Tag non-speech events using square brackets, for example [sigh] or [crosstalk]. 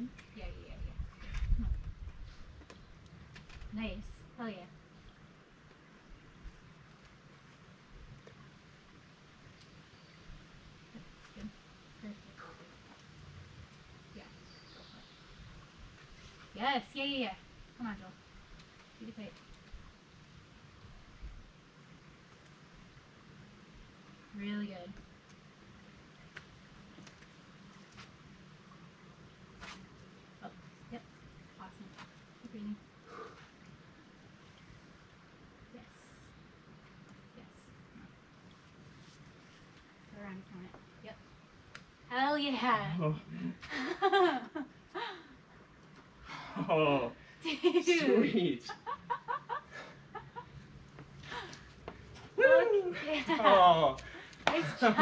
in. Yeah, yeah, yeah. yeah. Nice. Hell yeah. Yeah. Yes, yeah, yeah, yeah. Come on, Joel. Keep it. Really good. Around, count it. Yep. Hell yeah. Oh, [laughs] oh. Dude. sweet. [laughs] Fuck yeah. Oh. Nice. [laughs]